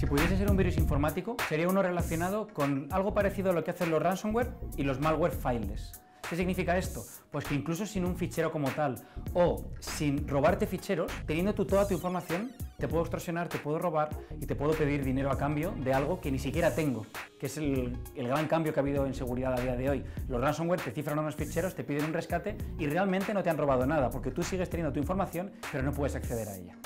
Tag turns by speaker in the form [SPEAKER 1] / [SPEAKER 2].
[SPEAKER 1] Si pudiese ser un virus informático, sería uno relacionado con algo parecido a lo que hacen los ransomware y los malware files. ¿Qué significa esto? Pues que incluso sin un fichero como tal o sin robarte ficheros, teniendo tú toda tu información, te puedo extorsionar, te puedo robar y te puedo pedir dinero a cambio de algo que ni siquiera tengo, que es el, el gran cambio que ha habido en seguridad a día de hoy. Los ransomware te cifran unos ficheros, te piden un rescate y realmente no te han robado nada, porque tú sigues teniendo tu información, pero no puedes acceder a ella.